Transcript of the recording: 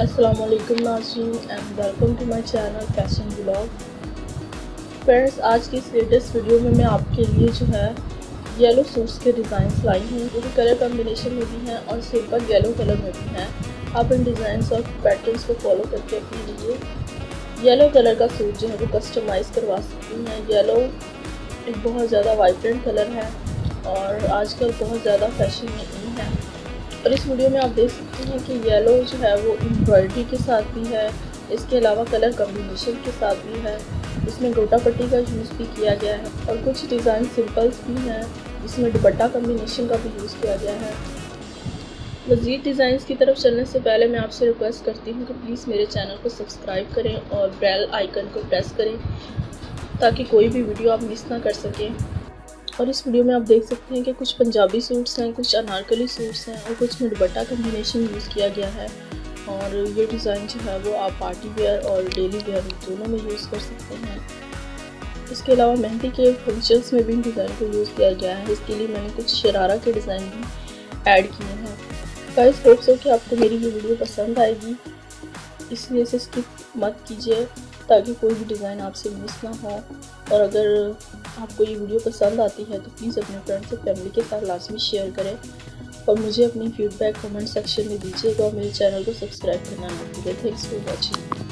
अस्सलाम वालेकुम नाज़रीन and welcome to my channel fashion blog friends आज की इस लेटेस्ट वीडियो में मैं आपके लिए जो है येलो सूट्स के डिज़ाइन लाई हूँ। जो कि कलर कम्बिनेशन में भी हैं और सिंपल येलो कलर में भी हैं। आप इन डिज़ाइन और पैटर्न्स को फॉलो करके अपने लिए येलो कलर का सूट जो है वो कस्टमाइज़ करवा सकती हैं। येलो एक बहुत ज़्यादा वाइब्रेंट कलर है और आजकल बहुत ज़्यादा फ़ैशन में इन है। और इस वीडियो में आप देख सकते हैं कि येलो जो है वो एम्ब्रॉयडरी के साथ भी है। इसके अलावा कलर कम्बिनेशन के साथ भी है। इसमें गोटा पट्टी का यूज़ भी किया गया है और कुछ डिज़ाइन सिंपल्स भी हैं, जिसमें दुपट्टा कम्बिनेशन का भी यूज़ किया गया है। मज़ीद डिज़ाइन की तरफ़ चलने से पहले मैं आपसे रिक्वेस्ट करती हूँ कि प्लीज़ मेरे चैनल को सब्सक्राइब करें और बेल आइकन को प्रेस करें, ताकि कोई भी वीडियो आप मिस ना कर सकें। और इस वीडियो में आप देख सकते हैं कि कुछ पंजाबी सूट्स हैं, कुछ अनारकली सूट्स हैं और कुछ दुपट्टा कम्बिनेशन यूज़ किया गया है। और ये डिज़ाइन जो है वो आप पार्टी वेयर और डेली वेयर दोनों में यूज़ कर सकते हैं। इसके अलावा मेहंदी के फ़ंक्शंस में भी इन डिज़ाइन को यूज़ किया गया है। इसके लिए मैंने कुछ शरारा के डिज़ाइन भी ऐड किए हैं। गाइस होप्स हो कि आपको मेरी ये वीडियो पसंद आएगी। इसलिए इसे स्किप मत कीजिए। ताकि कोई भी डिज़ाइन आपसे मिस ना हो। और अगर आपको ये वीडियो पसंद आती है तो प्लीज़ अपने फ्रेंड्स और फैमिली के साथ लाजमी शेयर करें। और मुझे अपनी फीडबैक कमेंट सेक्शन में दीजिएगा और मेरे चैनल को सब्सक्राइब करना ना भूलें। Thanks for watching